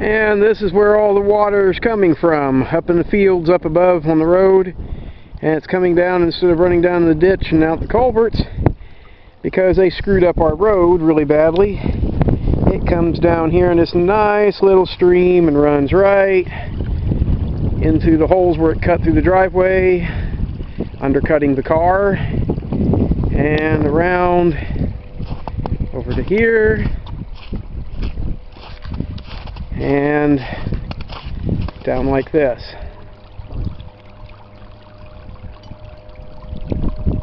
And this is where all the water is coming from, up in the fields up above on the road. And it's coming down instead of running down the ditch and out the culverts because they screwed up our road really badly. It comes down here in this nice little stream and runs right into the holes where it cut through the driveway, undercutting the car, and around over to here, and down like this.